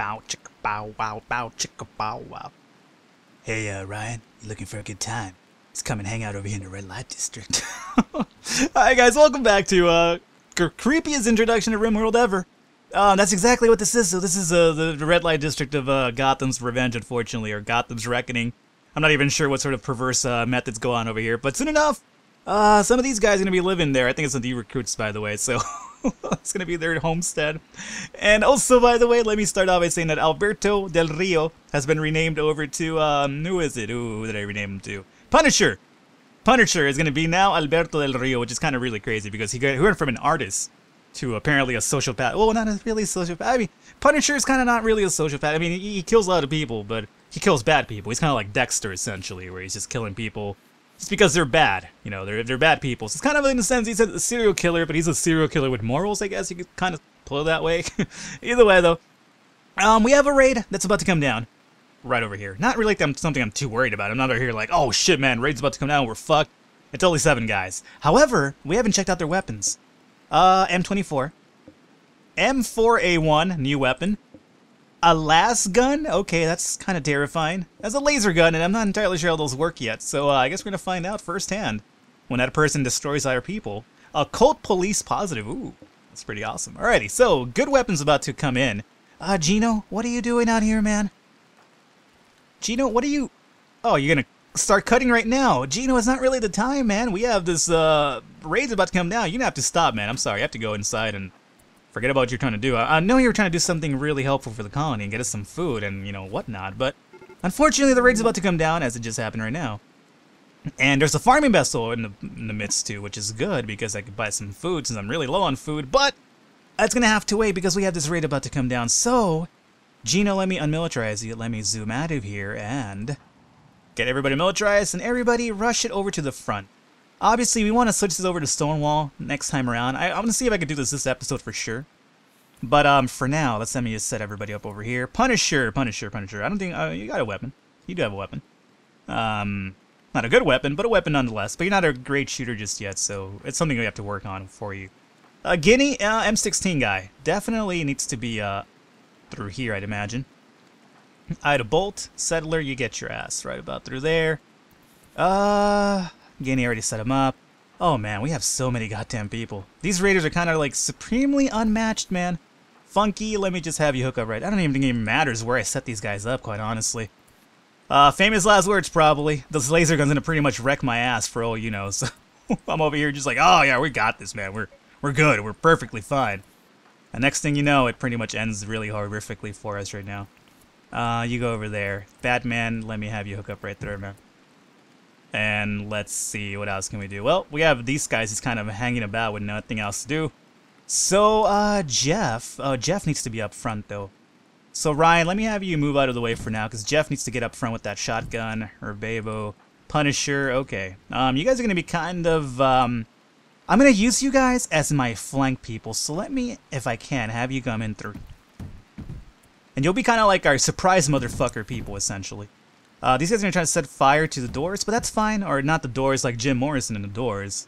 bow, chicka bow, wow, bow, chicka bow, wow. Hey, uh, Ryan, you looking for a good time? Let's come and hang out over here in the red light district. Hi guys, welcome back to uh, creepiest introduction to RimWorld ever. Um, that's exactly what this is. So this is uh, the, red light district of uh, Gotham's Revenge, unfortunately, or Gotham's Reckoning. I'm not even sure what sort of perverse uh, methods go on over here, but soon enough, uh, some of these guys are gonna be living there. I think it's the recruits, by the way. So it's gonna be their homestead. And also, by the way, let me start off by saying that Alberto Del Rio has been renamed over to um, who is it? Ooh, who did I rename him to? Punisher. Punisher is gonna be now Alberto Del Rio, which is kind of really crazy because he, went from an artist to apparently a sociopath. Well, not a really sociopath. I mean, Punisher is kind of not really a sociopath. I mean, he, he kills a lot of people, but he kills bad people. He's kind of like Dexter, essentially, where he's just killing people just because they're bad. You know, they're, they're bad people. So it's kind of in a sense, he's a serial killer, but he's a serial killer with morals, I guess you could kind of pull it that way. Either way, though, um, we have a raid that's about to come down right over here. Not really something I'm too worried about. I'm not over here like, oh shit, man, raid's about to come down, we're fucked. It's only seven guys. However, we haven't checked out their weapons. Uh, M24. M4A1, new weapon. A las gun? Okay, that's kind of terrifying. As a laser gun, and I'm not entirely sure how those work yet, so uh, I guess we're gonna find out firsthand when that person destroys our people. A Colt Police Positive. Ooh, that's pretty awesome. Alrighty, so good weapons about to come in. Uh, Gino, what are you doing out here, man? Gino, what are you... Oh, you're gonna start cutting right now. Gino, it's not really the time, man. We have this uh, raid's about to come down. You're gonna have to stop, man. I'm sorry. I have to go inside and forget about what you're trying to do. I, I know you were trying to do something really helpful for the colony and get us some food and, you know, whatnot, but unfortunately the raid's about to come down as it just happened right now. And there's a farming vessel in the, in the midst too, which is good because I could buy some food since I'm really low on food, but that's gonna have to wait because we have this raid about to come down. So, Gino, let me unmilitarize you. Let me zoom out of here and Get everybody militarized and everybody rush it over to the front. Obviously, we want to switch this over to Stonewall next time around. I, am going to see if I can do this this episode for sure. But um, for now, let's let me just set everybody up over here. Punisher, Punisher, Punisher. I don't think... Uh, you got a weapon. You do have a weapon. Um, not a good weapon, but a weapon nonetheless. But you're not a great shooter just yet, so it's something we have to work on for you. Uh, Guinea, uh, M16 guy. Definitely needs to be uh, through here, I'd imagine. I had a Bolt, Settler, you get your ass right about through there. Uh, Guinea already set him up. Oh man, we have so many goddamn people. These raiders are kind of like supremely unmatched, man. Funky, let me just have you hook up right. I don't even think it matters where I set these guys up, quite honestly. Uh, famous last words, probably. This laser gun's gonna pretty much wreck my ass for all you know, so I'm over here just like, oh yeah, we got this, man. We're we're good. We're perfectly fine. And next thing you know, it pretty much ends really horrifically for us right now. Uh, you go over there. Batman, let me have you hook up right there, man. And let's see, what else can we do? Well, we have these guys just kind of hanging about with nothing else to do. So, uh, Jeff. Oh, Jeff needs to be up front, though. So, Ryan, let me have you move out of the way for now, because Jeff needs to get up front with that shotgun, or Babo. Punisher, okay. Um, you guys are going to be kind of, um... I'm going to use you guys as my flank people, so let me, if I can, have you come in through and you'll be kind of like our surprise motherfucker people, essentially. Uh, these guys are going to try to set fire to the doors, but that's fine. Or not the doors like Jim Morrison in the doors.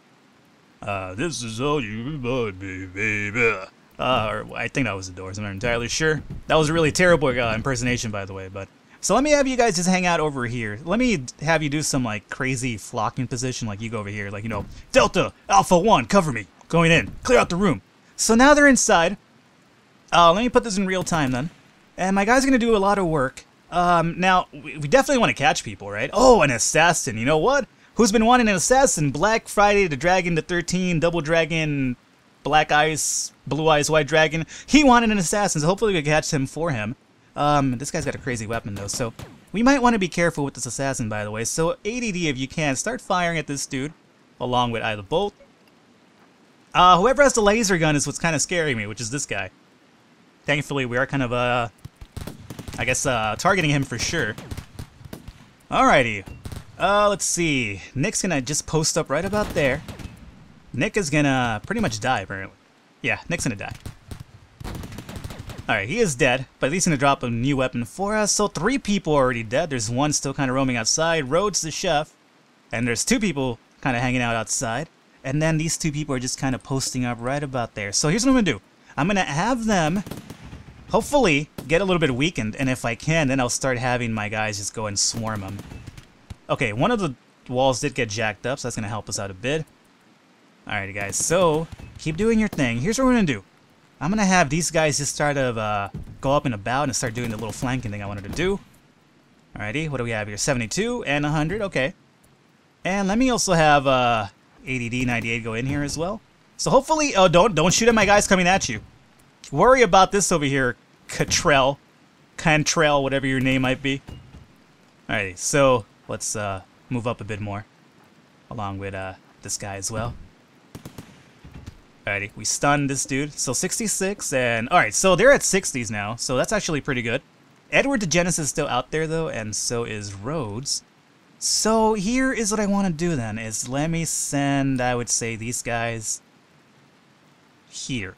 Uh, this is all you remind me, baby. Uh, or I think that was the doors. I'm not entirely sure. That was a really terrible uh, impersonation, by the way. But So let me have you guys just hang out over here. Let me have you do some, like, crazy flocking position. Like, you go over here. Like, you know, Delta, Alpha 1, cover me. Going in. Clear out the room. So now they're inside. Uh, let me put this in real time, then. And my guy's are to do a lot of work. Um, now, we definitely want to catch people, right? Oh, an assassin. You know what? Who's been wanting an assassin? Black Friday, the Dragon, the 13, Double Dragon, Black Eyes, Blue Eyes, White Dragon. He wanted an assassin, so hopefully we can catch him for him. Um, this guy's got a crazy weapon, though, so we might want to be careful with this assassin, by the way. So ADD, if you can, start firing at this dude, along with either bolt. Uh, whoever has the laser gun is what's kind of scaring me, which is this guy. Thankfully, we are kind of, uh, I guess, uh, targeting him for sure. Alrighty. Uh, let's see. Nick's gonna just post up right about there. Nick is gonna pretty much die, apparently. Yeah, Nick's gonna die. Alright, he is dead, but at least gonna drop a new weapon for us. So three people are already dead. There's one still kind of roaming outside. Rhodes the chef. And there's two people kind of hanging out outside. And then these two people are just kind of posting up right about there. So here's what I'm gonna do. I'm gonna have them hopefully get a little bit weakened, and if I can, then I'll start having my guys just go and swarm them. Okay, one of the walls did get jacked up, so that's going to help us out a bit. Alrighty, guys, so keep doing your thing. Here's what we're going to do. I'm going to have these guys just start to uh, go up and about and start doing the little flanking thing I wanted to do. Alrighty, what do we have here? 72 and 100, okay. And let me also have uh, ADD 98 go in here as well. So hopefully, oh, don't don't shoot at my guys coming at you. Worry about this over here, Catrell, Cantrell, whatever your name might be. Alrighty, so let's uh, move up a bit more, along with uh, this guy as well. Alrighty, we stunned this dude. So 66, and alright, so they're at 60s now, so that's actually pretty good. Edward the Genesis is still out there though, and so is Rhodes. So here is what I want to do then, is let me send, I would say, these guys here.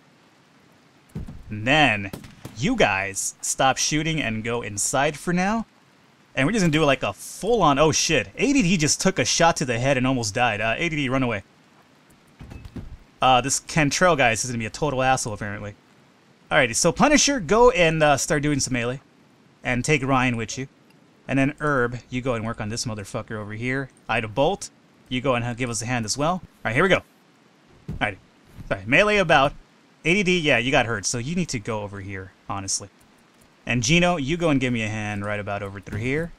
And then you guys stop shooting and go inside for now. And we're just gonna do like a full-on, oh shit. ADD just took a shot to the head and almost died. Uh, ADD, run away. Uh, this Cantrell guy is gonna be a total asshole apparently. Alrighty, so Punisher, go and uh, start doing some melee. And take Ryan with you. And then Herb, you go and work on this motherfucker over here. Ida Bolt, you go and give us a hand as well. Alright, here we go. Alright. Sorry, melee about. ADD, yeah, you got hurt, so you need to go over here, honestly. And Gino, you go and give me a hand right about over through here.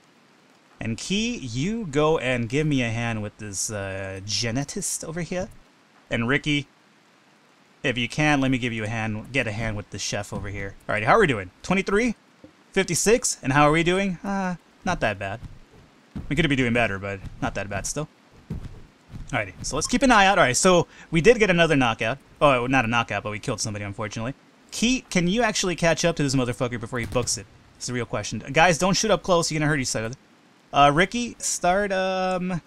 And Key, you go and give me a hand with this uh, genetist over here. And Ricky, if you can, let me give you a hand, get a hand with the chef over here. Alright, how are we doing? 23? 56? And how are we doing? Uh, not that bad. We could be doing better, but not that bad still. Alrighty, so let's keep an eye out. Alright, so we did get another knockout. Oh, not a knockout, but we killed somebody, unfortunately. Key, can you actually catch up to this motherfucker before he books it? It's a real question. Guys, don't shoot up close. You're gonna hurt each other. Uh, Ricky, start um,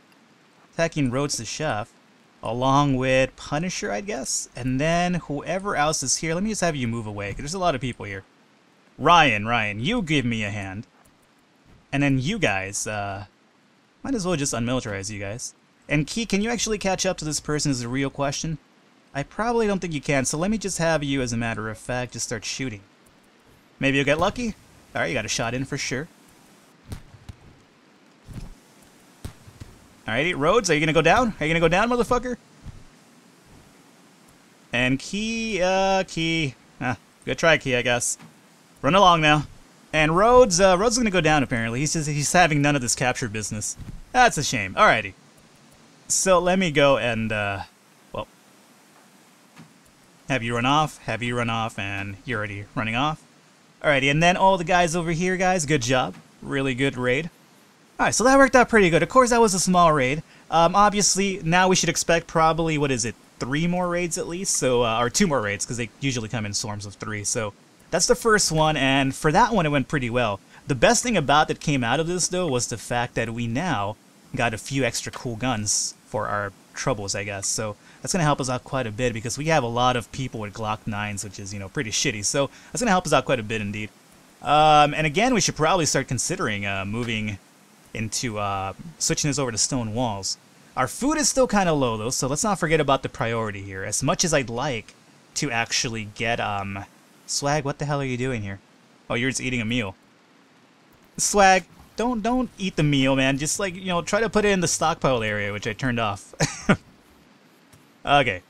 attacking Rhodes the Chef, along with Punisher, I guess. And then whoever else is here, let me just have you move away, because there's a lot of people here. Ryan, Ryan, you give me a hand. And then you guys, uh, might as well just unmilitarize you guys. And Key, can you actually catch up to this person is a real question? I probably don't think you can, so let me just have you, as a matter of fact, just start shooting. Maybe you'll get lucky? Alright, you got a shot in for sure. Alrighty, Rhodes, are you gonna go down? Are you gonna go down, motherfucker? And Key, uh, Key. Ah, good try, Key, I guess. Run along now. And Rhodes, uh, Rhodes is gonna go down apparently. He's just, he's having none of this capture business. That's a shame. Alrighty. So let me go and, uh, have you run off, have you run off, and you're already running off. Alrighty, and then all the guys over here, guys, good job. Really good raid. Alright, so that worked out pretty good. Of course, that was a small raid. Um, obviously, now we should expect probably, what is it, three more raids at least? So, uh, or two more raids, because they usually come in swarms of three. So, that's the first one, and for that one, it went pretty well. The best thing about that came out of this, though, was the fact that we now got a few extra cool guns for our troubles, I guess. So that's going to help us out quite a bit because we have a lot of people with Glock 9s, which is, you know, pretty shitty. So that's going to help us out quite a bit indeed. Um, and again, we should probably start considering uh, moving into uh, switching this over to stone walls. Our food is still kind of low, though, so let's not forget about the priority here. As much as I'd like to actually get um, Swag, what the hell are you doing here? Oh, you're just eating a meal. Swag, don't don't eat the meal, man. Just like, you know, try to put it in the stockpile area, which I turned off. okay.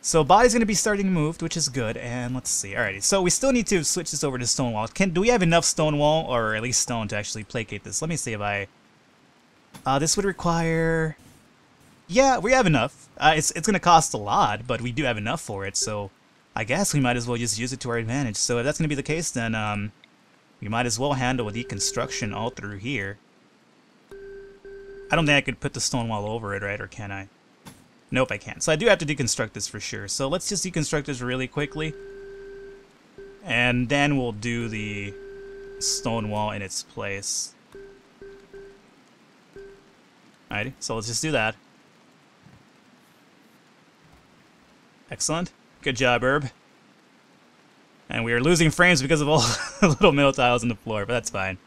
So body's going to be starting to move, which is good. And let's see. Alrighty. So we still need to switch this over to Stonewall. Can Do we have enough Stonewall, or at least stone, to actually placate this? Let me see if I... Uh, this would require... Yeah, we have enough. Uh, it's it's going to cost a lot, but we do have enough for it, so... I guess we might as well just use it to our advantage. So if that's going to be the case, then um, we might as well handle the deconstruction all through here. I don't think I could put the stone wall over it, right? Or can I? Nope, I can't. So I do have to deconstruct this for sure. So let's just deconstruct this really quickly. And then we'll do the stone wall in its place. Alrighty, so let's just do that. Excellent. Good job, Herb. And we are losing frames because of all the little metal tiles on the floor, but that's fine.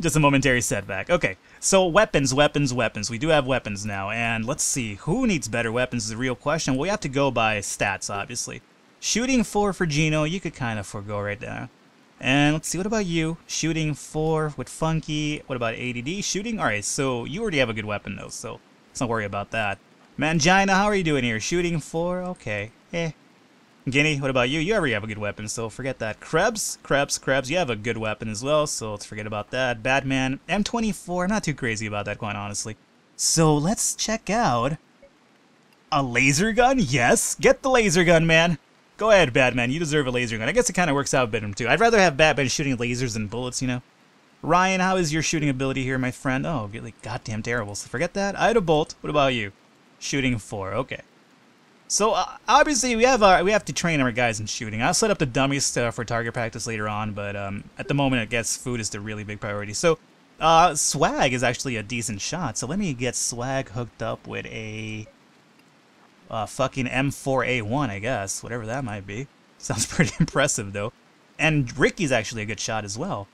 Just a momentary setback. Okay, so weapons, weapons, weapons. We do have weapons now, and let's see. Who needs better weapons is the real question. Well, we have to go by stats, obviously. Shooting 4 for Gino, you could kind of forego right there. And let's see, what about you? Shooting 4 with Funky. What about ADD? Shooting? Alright, so you already have a good weapon though, so let's not worry about that. Mangina, how are you doing here? Shooting 4? Okay. Eh. Guinea, what about you? You already have a good weapon, so forget that. Krebs? Krebs, Krebs, you have a good weapon as well, so let's forget about that. Batman, M24, I'm not too crazy about that, quite honestly. So let's check out... A laser gun? Yes! Get the laser gun, man! Go ahead, Batman, you deserve a laser gun. I guess it kind of works out better too. I'd rather have Batman shooting lasers than bullets, you know? Ryan, how is your shooting ability here, my friend? Oh, really goddamn terrible. So forget that. I had a bolt. What about you? Shooting 4, okay. So uh, obviously we have our, we have to train our guys in shooting. I'll set up the dummies uh, for target practice later on, but um, at the moment I guess food is the really big priority. So uh, swag is actually a decent shot. So let me get swag hooked up with a uh, fucking M4A1, I guess, whatever that might be. Sounds pretty impressive though. And Ricky's actually a good shot as well.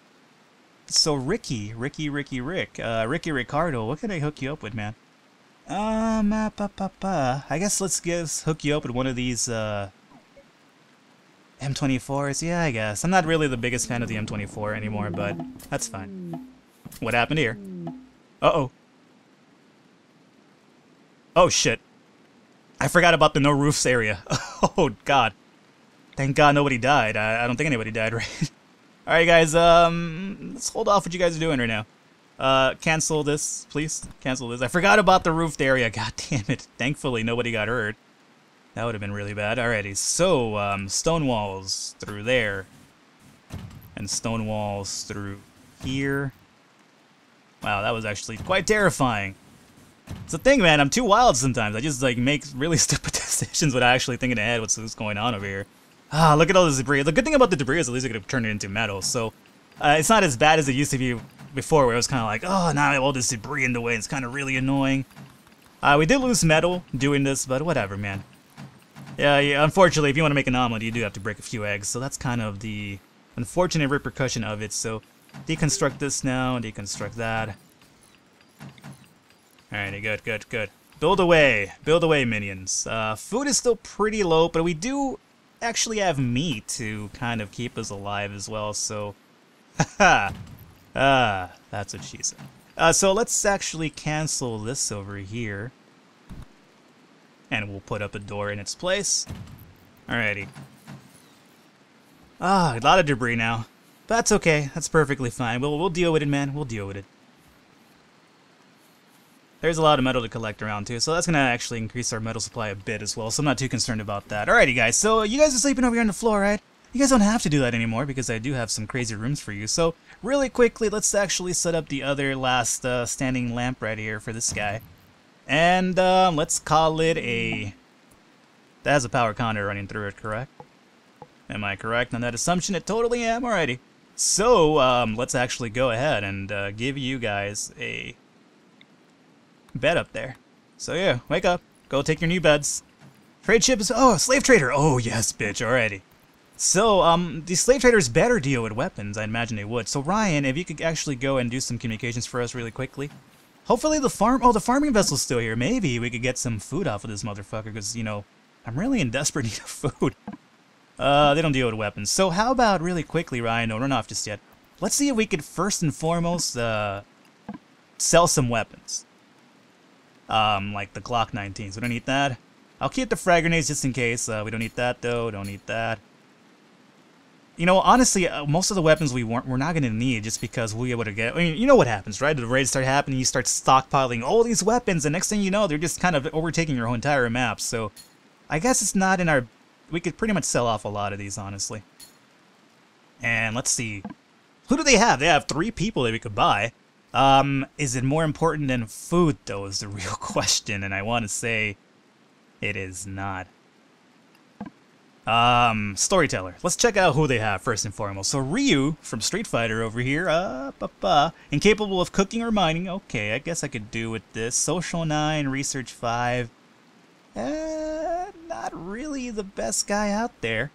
So Ricky, Ricky, Ricky, Rick, uh, Ricky Ricardo, what can I hook you up with, man? Um, uh, pa, pa. I guess let's get hook you up with one of these uh, M24s. Yeah, I guess. I'm not really the biggest fan of the M24 anymore, but that's fine. What happened here? Uh-oh. Oh, shit. I forgot about the no roofs area. oh, God. Thank God nobody died. I, I don't think anybody died, right? Alright, guys, um, let's hold off what you guys are doing right now. Uh, cancel this, please. Cancel this. I forgot about the roofed area. God damn it. Thankfully, nobody got hurt. That would have been really bad. Alrighty, so, um, stone walls through there. And stone walls through here. Wow, that was actually quite terrifying. It's the thing, man. I'm too wild sometimes. I just, like, make really stupid decisions without actually thinking ahead what's, what's going on over here. Ah, look at all this debris. The good thing about the debris is at least it could have turned it into metal, so... Uh, it's not as bad as it used to be before where it was kind of like, oh, now all this debris in the way. It's kind of really annoying. Uh, we did lose metal doing this, but whatever, man. Yeah, yeah, unfortunately, if you want to make an omelet, you do have to break a few eggs, so that's kind of the unfortunate repercussion of it. So, deconstruct this now, deconstruct that. Alrighty, good, good, good. Build away, build away, minions. Uh, food is still pretty low, but we do actually have meat to kind of keep us alive as well, so... Haha! Ah, that's what she said. Uh, so let's actually cancel this over here. And we'll put up a door in its place. Alrighty. Ah, a lot of debris now. But that's okay. That's perfectly fine. We'll, we'll deal with it, man. We'll deal with it. There's a lot of metal to collect around, too, so that's to actually increase our metal supply a bit as well, so I'm not too concerned about that. Alrighty, guys, so you guys are sleeping over here on the floor, right? You guys don't have to do that anymore because I do have some crazy rooms for you. So really quickly, let's actually set up the other last uh, standing lamp right here for this guy. And um, let's call it a... That has a power conduit running through it, correct? Am I correct on that assumption? It totally am. Alrighty. So um, let's actually go ahead and uh, give you guys a bed up there. So yeah, wake up. Go take your new beds. Trade ship is... Oh, slave trader. Oh, yes, bitch. Alrighty. So, um, the slave traders better deal with weapons. I imagine they would. So, Ryan, if you could actually go and do some communications for us really quickly. Hopefully the farm... Oh, the farming vessel's still here. Maybe we could get some food off of this motherfucker, because, you know, I'm really in desperate need of food. Uh, they don't deal with weapons. So how about really quickly, Ryan, don't run off just yet. Let's see if we could first and foremost, uh, sell some weapons. Um, like the Glock 19s. We don't need that. I'll keep the frag grenades just in case. Uh, we don't need that, though. Don't need that. You know, honestly, uh, most of the weapons we weren't, we're not going to need just because we'll be able to get... I mean, you know what happens, right? The raids start happening, you start stockpiling all these weapons, and next thing you know, they're just kind of overtaking your whole entire map. So, I guess it's not in our... We could pretty much sell off a lot of these, honestly. And let's see. Who do they have? They have three people that we could buy. Um, is it more important than food, though, is the real question, and I want to say it is not. Um, storyteller. Let's check out who they have first and foremost. So Ryu from Street Fighter over here, uh, ba -ba. incapable of cooking or mining. Okay, I guess I could do with this. Social 9, Research 5. Uh, not really the best guy out there.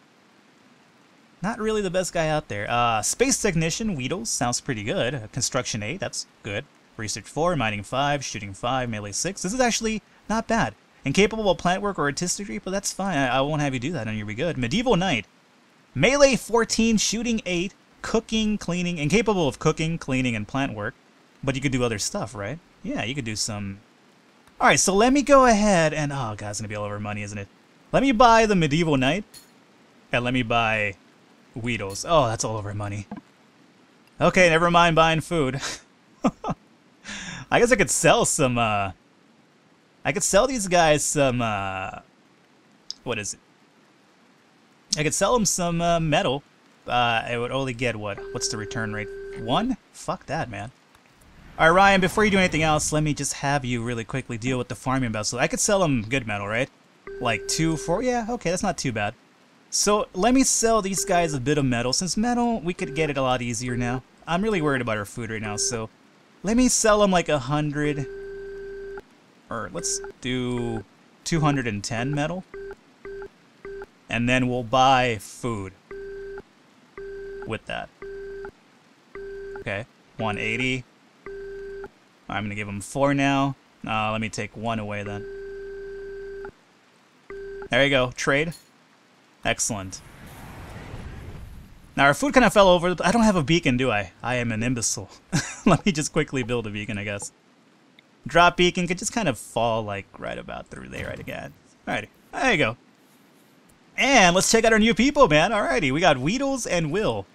Not really the best guy out there. Uh, Space Technician, Weedles, sounds pretty good. Construction 8, that's good. Research 4, Mining 5, Shooting 5, Melee 6. This is actually not bad. Incapable of plant work or artistry, but that's fine. I, I won't have you do that and you'll be good. Medieval Knight. Melee 14, Shooting 8, cooking, cleaning, incapable of cooking, cleaning, and plant work. But you could do other stuff, right? Yeah, you could do some... Alright, so let me go ahead and... Oh, God, it's going to be all over money, isn't it? Let me buy the Medieval Knight. And let me buy Weedles. Oh, that's all over money. Okay, never mind buying food. I guess I could sell some, uh... I could sell these guys some, uh... What is it? I could sell them some uh, metal. Uh, I would only get, what? What's the return rate? One? Fuck that, man. Alright, Ryan, before you do anything else, let me just have you really quickly deal with the farming vessel. I could sell them good metal, right? Like two, four? Yeah, okay, that's not too bad. So, let me sell these guys a bit of metal. Since metal, we could get it a lot easier now. I'm really worried about our food right now, so... Let me sell them like a hundred... Or, let's do 210 metal. And then we'll buy food with that. Okay, 180. I'm going to give him four now. Uh, let me take one away then. There you go. Trade. Excellent. Now our food kind of fell over. I don't have a beacon, do I? I am an imbecile. let me just quickly build a beacon, I guess. Drop beacon could just kind of fall like right about through there right again. Alrighty. There you go. And let's check out our new people, man. Alrighty, we got Weedles and Will.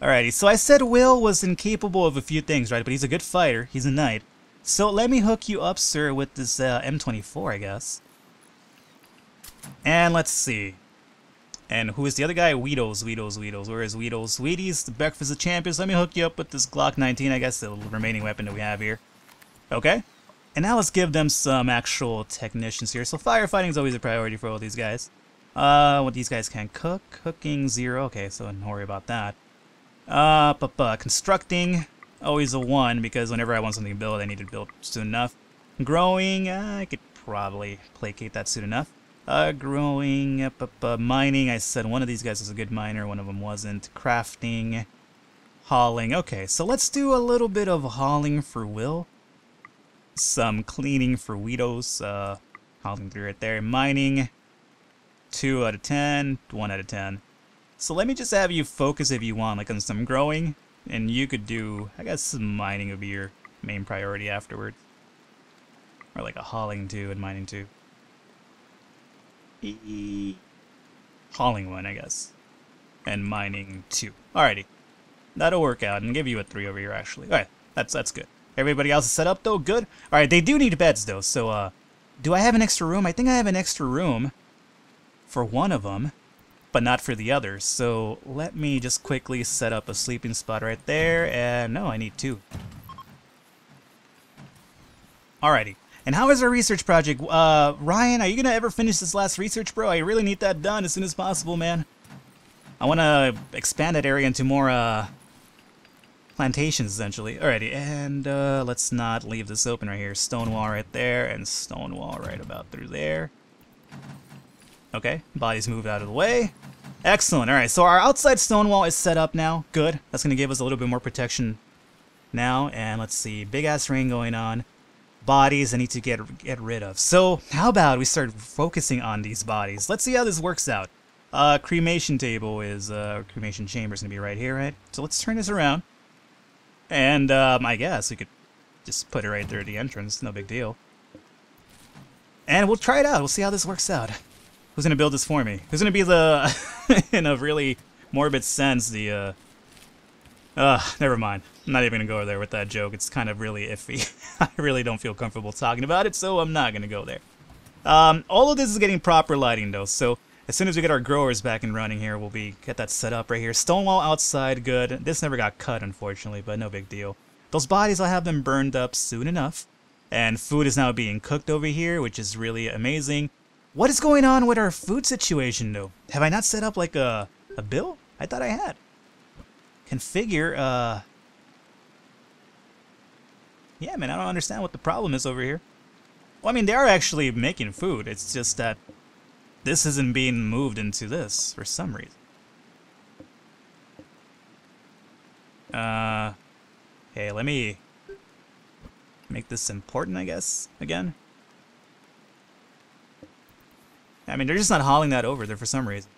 Alrighty, so I said Will was incapable of a few things, right? But he's a good fighter. He's a knight. So let me hook you up, sir, with this uh, M24, I guess. And let's see. And who is the other guy? Weedles, Weedles, Weedles. Where is Weedles? Wheaties, the Breakfast of Champions. Let me hook you up with this Glock 19, I guess, the remaining weapon that we have here. Okay. And now let's give them some actual technicians here. So firefighting is always a priority for all these guys. Uh, what these guys can cook. Cooking, zero. Okay, so don't worry about that. Uh, but, but constructing, always a one, because whenever I want something to build, I need to build soon enough. Growing, uh, I could probably placate that soon enough. Uh, growing, up, uh, mining, I said one of these guys was a good miner, one of them wasn't. Crafting, hauling. Okay, so let's do a little bit of hauling for Will. Some cleaning for Weedles, uh, hauling through right there. Mining, 2 out of 10, 1 out of 10. So let me just have you focus if you want, like on some growing, and you could do, I guess some mining would be your main priority afterwards. Or like a hauling too and mining too. E hauling one, I guess. And mining two. Alrighty. That'll work out and give you a three over here actually. Alright, that's that's good. Everybody else is set up though? Good. Alright, they do need beds though, so uh do I have an extra room? I think I have an extra room for one of them but not for the others. So let me just quickly set up a sleeping spot right there, and no, I need two. Alrighty. And how is our research project? Uh, Ryan, are you gonna ever finish this last research, bro? I really need that done as soon as possible, man. I want to expand that area into more, uh, plantations, essentially. Alrighty, and, uh, let's not leave this open right here. Stone wall right there, and stone wall right about through there. Okay, bodies moved out of the way. Excellent. All right, so our outside stone wall is set up now. Good. That's going to give us a little bit more protection now. And let's see, big-ass rain going on. Bodies I need to get get rid of. So how about we start focusing on these bodies? Let's see how this works out. Uh, cremation table is, uh, cremation chamber is going to be right here, right? So let's turn this around. And, um, I guess we could just put it right there at the entrance. No big deal. And we'll try it out. We'll see how this works out. Who's gonna build this for me? Who's gonna be the, in a really morbid sense, the, uh... Ugh, never mind. I'm not even gonna go over there with that joke. It's kind of really iffy. I really don't feel comfortable talking about it, so I'm not gonna go there. Um, all of this is getting proper lighting, though, so as soon as we get our growers back and running here, we'll be get that set up right here. Stonewall outside, good. This never got cut, unfortunately, but no big deal. Those bodies, I'll have them burned up soon enough. And food is now being cooked over here, which is really amazing. What is going on with our food situation, though? Have I not set up, like, a, a bill? I thought I had. Configure, uh... Yeah, man, I don't understand what the problem is over here. Well, I mean, they are actually making food. It's just that this isn't being moved into this for some reason. Uh... Okay, let me make this important, I guess, again. I mean, they're just not hauling that over there for some reason.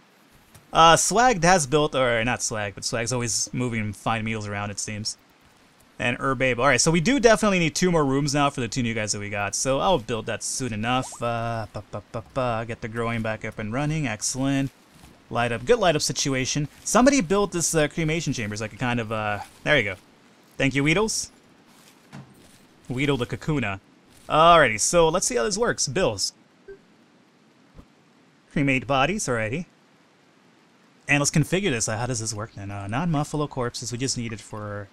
Uh, Swag has built, or not Swag, but Swag's always moving fine meals around, it seems. And Urbabe. Alright, so we do definitely need two more rooms now for the two new guys that we got. So I'll build that soon enough. Uh, ba -ba -ba get the growing back up and running. Excellent. Light up. Good light up situation. Somebody built this uh, cremation chamber so I could kind of, uh... There you go. Thank you, Weedles. Weedle the Kakuna. Alrighty, so let's see how this works. Bills. Cremate bodies, alrighty. And let's configure this. How does this work then? Uh, Non-Muffalo corpses, we just need it for,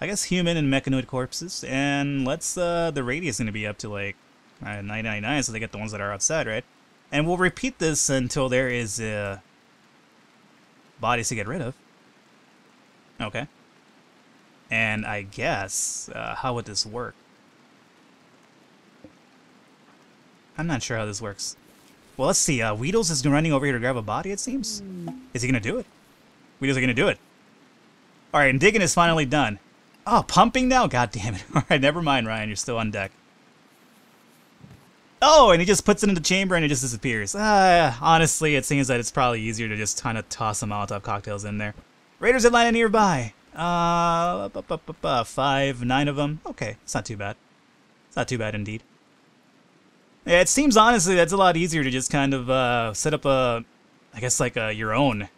I guess, human and mechanoid corpses. And let's, uh, the radius is going to be up to like uh, 999, so they get the ones that are outside, right? And we'll repeat this until there is, uh, bodies to get rid of. Okay. And I guess, uh, how would this work? I'm not sure how this works. Well, let's see. Uh, Weedles is running over here to grab a body, it seems. Is he going to do it? Weedles are going to do it. All right, and digging is finally done. Oh, pumping now? God damn it. All right, never mind, Ryan. You're still on deck. Oh, and he just puts it in the chamber and it just disappears. Uh, honestly, it seems that it's probably easier to just kind of toss some Molotov cocktails in there. Raiders Atlanta nearby. Uh, five, nine of them. Okay, it's not too bad. It's not too bad indeed. Yeah, it seems honestly that's a lot easier to just kind of uh, set up a, I guess like a, your own,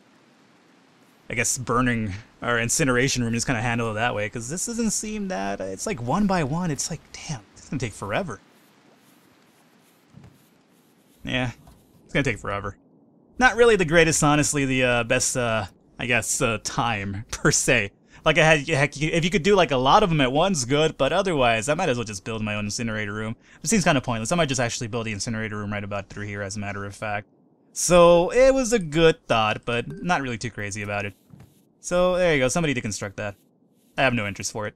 I guess burning or incineration room, just kind of handle it that way. Because this doesn't seem that it's like one by one. It's like damn, it's gonna take forever. Yeah, it's gonna take forever. Not really the greatest, honestly. The uh, best, uh, I guess, uh, time per se. Like I had, heck, if you could do like a lot of them at once, good. But otherwise, I might as well just build my own incinerator room. It seems kind of pointless. I might just actually build the incinerator room right about through here, as a matter of fact. So it was a good thought, but not really too crazy about it. So there you go. Somebody to construct that. I have no interest for it.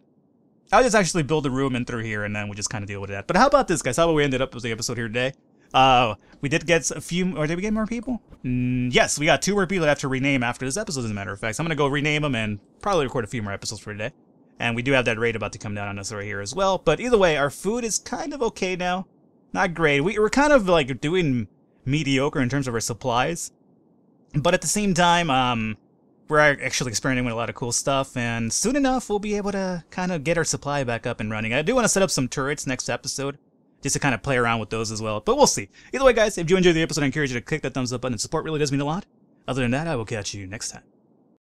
I'll just actually build a room in through here, and then we'll just kind of deal with that. But how about this, guys? How about we ended up with the episode here today? Uh, we did get a few, or did we get more people? Mm, yes, we got two more people that have to rename after this episode, as a matter of fact. So I'm going to go rename them and probably record a few more episodes for today. And we do have that raid about to come down on us right here as well. But either way, our food is kind of okay now. Not great. We, we're kind of like doing mediocre in terms of our supplies. But at the same time, um, we're actually experimenting with a lot of cool stuff, and soon enough we'll be able to kind of get our supply back up and running. I do want to set up some turrets next episode, just to kind of play around with those as well. But we'll see. Either way, guys, if you enjoyed the episode, I encourage you to click that thumbs up button. Support really does mean a lot. Other than that, I will catch you next time.